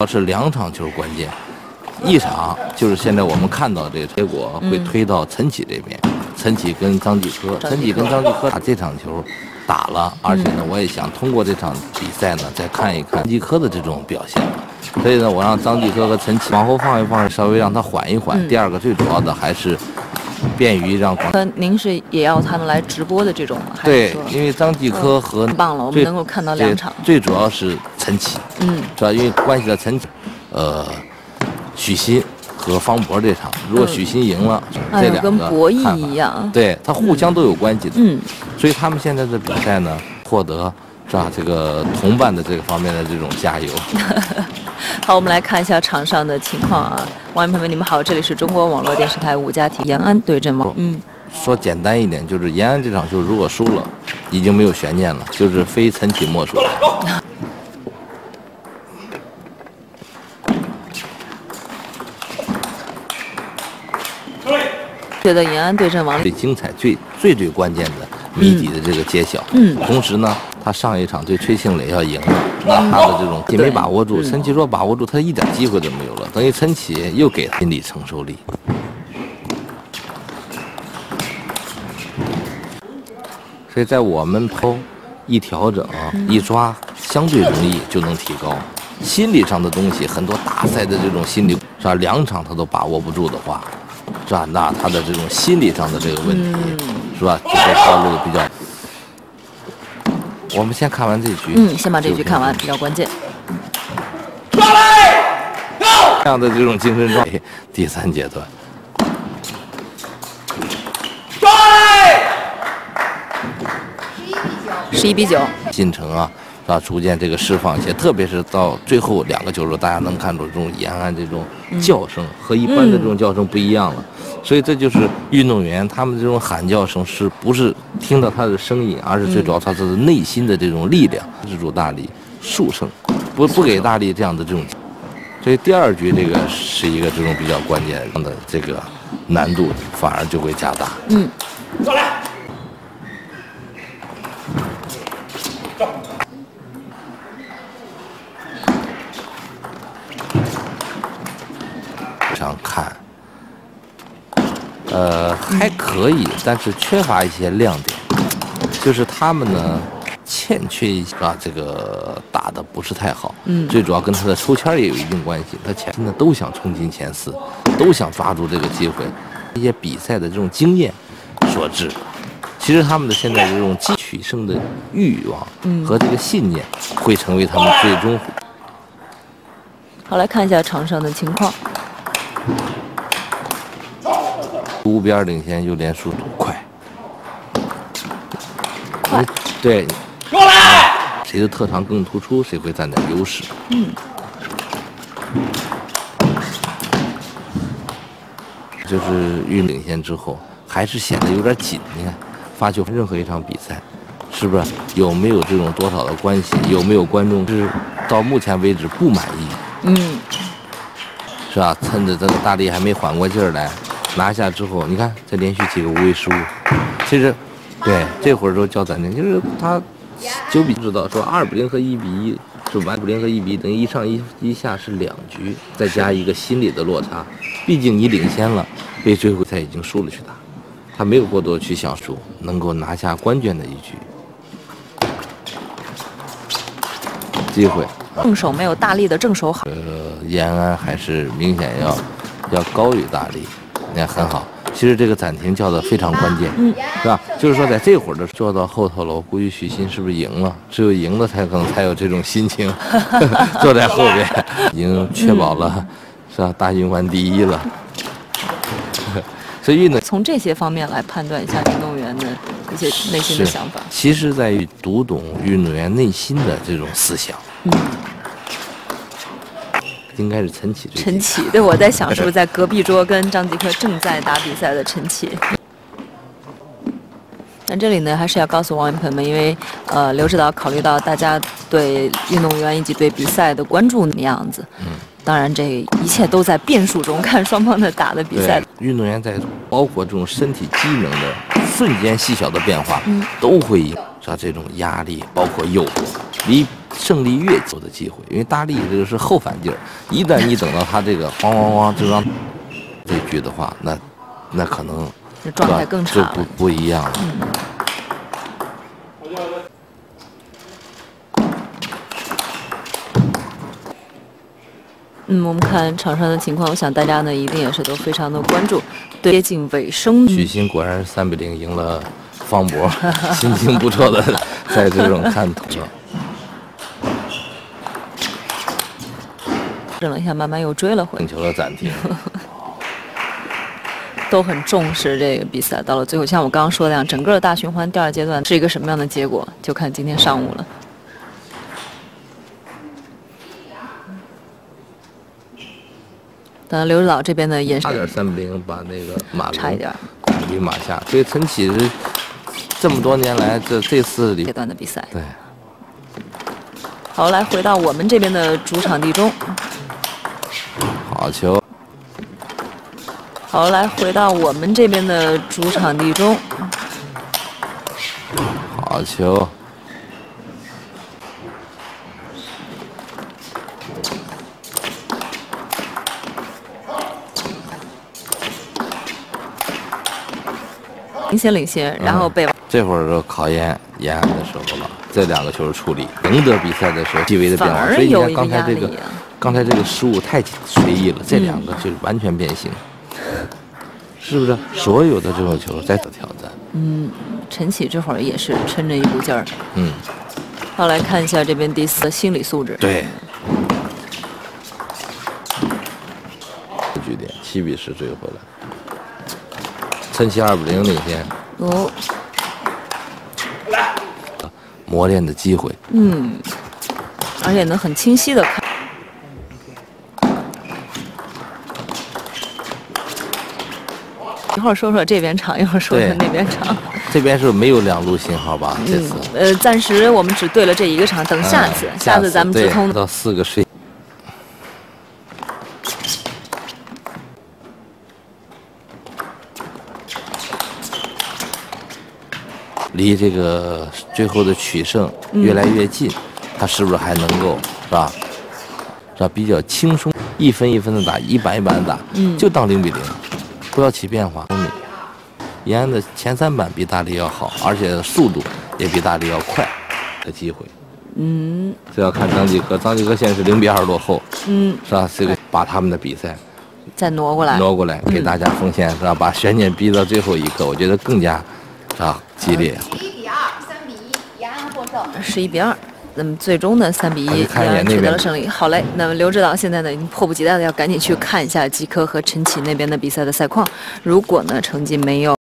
要是两场球关键，一场就是现在我们看到这个结果会推到陈启这边，陈启跟张继科，陈启跟张继科打这场球打了，而且呢，我也想通过这场比赛呢，再看一看张继科的这种表现。所以呢，我让张继科和陈启往后放一放，稍微让他缓一缓。第二个最主要的还是便于让广。那您是也要他们来直播的这种吗？对，因为张继科和太棒了，我们能够看到两场。最主要是陈启，嗯，是吧因为关系到陈启，呃，许昕和方博这场，如果许昕赢了，这两个跟博弈一样，对他互相都有关系的，嗯，所以他们现在的比赛呢，获得是吧？这个同伴的这个方面的这种加油。好，我们来看一下场上的情况啊，网友朋友们，你们好，这里是中国网络电视台五家体延安对阵网。嗯，说简单一点，就是延安这场球如果输了，已经没有悬念了，就是非陈启莫属。觉得延安对阵王最精彩、最最最关键的谜底的这个揭晓。嗯，同时呢。他上一场对崔庆磊要赢了，那他的这种也没把握住。陈启若把握住，他一点机会都没有了，等于陈启又给他心理承受力。所以在我们抛一调整一抓，相对容易就能提高。心理上的东西，很多大赛的这种心理是吧？两场他都把握不住的话，是吧？那他的这种心理上的这个问题是吧？就会暴露的比较。我们先看完这局，嗯，先把这局看完，比较关键。抓来，这样的这种精神状态，第三阶段。抓来，十一比九，进城啊，是吧？逐渐这个释放一些，特别是到最后两个球的时候，大家能看出这种延安这种叫声和一般的这种叫声不一样了。所以这就是运动员他们这种喊叫声，是不是听到他的声音，而是最主要他是内心的这种力量。日主大力，速胜，不不给大力这样的这种。所以第二局这个是一个这种比较关键的这个难度，反而就会加大。嗯，过来。想看。呃，还可以，但是缺乏一些亮点，就是他们呢欠缺一些啊，这个打的不是太好。嗯，最主要跟他的抽签也有一定关系。他前呢都想冲进前四，都想抓住这个机会，一些比赛的这种经验所致。其实他们的现在这种取胜的欲望和这个信念，会成为他们最终。好，来看一下场上的情况。无边领先，又连速度快，快，对，过来，谁的特长更突出，谁会占点优势。嗯，就是运领先之后，还是显得有点紧。你看，发球任何一场比赛，是不是有没有这种多少的关系？有没有观众是到目前为止不满意？嗯，是吧？趁着这个大力还没缓过劲儿来。拿下之后，你看这连续几个无谓失误，其实，对这会儿都较暂停，就是他九比知道说二比零和一比一是完，比零和一比一等于一上一一下是两局，再加一个心理的落差，毕竟你领先了，被追回赛已经输了去打，他没有过多去想输，能够拿下关键的一局机会。正手没有大力的正手好。呃，延安还是明显要要高于大力。你看很好，其实这个暂停叫的非常关键，嗯，是吧？就是说在这会儿的坐到后头了，我估计许昕是不是赢了？只有赢了才可能才有这种心情，坐在后边 已经确保了，是吧？大运冠第一了。所以运动从这些方面来判断一下运动员的一些内心的想法，其实在于读懂运动员内心的这种思想。嗯。应该是陈启。陈启，对，我在想是不是在隔壁桌跟张继科正在打比赛的陈启。但这里呢，还是要告诉网友朋友们，因为呃，刘指导考虑到大家对运动员以及对比赛的关注的样子，嗯，当然这一切都在变数中，看双方的打的比赛。运动员在包括这种身体机能的瞬间细小的变化，嗯，都会影响这种压力，包括诱惑。离胜利越久的机会，因为大力这个是后反劲儿，一旦你等到他这个咣咣咣就让这局的话，那那可能状态更差就不不一样了。嗯，我们看场上的情况，我想大家呢一定也是都非常的关注。对，接近尾声，许昕果然是三比零赢了方博，心情不错的在这种看头了。等了一下，慢慢又追了回来。球的暂停，都很重视这个比赛。到了最后，像我刚刚说的那样，整个大循环第二阶段是一个什么样的结果，就看今天上午了。等刘指导这边的眼神，差点三比零把那个马差一点于马下。所以陈启是这么多年来这这次阶段的比赛。对。好，来回到我们这边的主场地中。好球。好，来回到我们这边的主场地中。好球。明显领先，然后被这会儿就考验延安的时候了。这两个球处理，赢得比赛的时候细微的变化，所以你看刚才这个，刚才这个失误太随意了。这两个就是完全变形，是不是？所有的这种球再次挑战。嗯，陈启这会儿也是趁着一股劲儿。嗯。好，来看一下这边第四的心理素质。对。据点七比十追回来。陈奇二比零领先。哦。磨练的机会。嗯。而且能很清晰的看。一会儿说说这边场，一会儿说说那边场。这边是没有两路信号吧？这次。呃，暂时我们只对了这一个场，等下次，下次咱们直通。到四个睡。离这个最后的取胜越来越近，他是不是还能够是吧？是吧？比较轻松，一分一分的打，一板一板的打，就当零比零，不要起变化。延安的前三板比大力要好，而且速度也比大力要快的机会。嗯，这要看张继科，张继科现在是零比二落后，嗯，是吧？这个把他们的比赛再挪过来，挪过来给大家奉献，是吧？把悬念逼到最后一刻，我觉得更加。啊，激烈！十一比二，三比一，延安获胜。十一比二，那么最终呢？三比一，两人取得了胜利。好嘞，那么刘指导现在呢，已经迫不及待的要赶紧去看一下吉科和陈启那边的比赛的赛况。如果呢，成绩没有。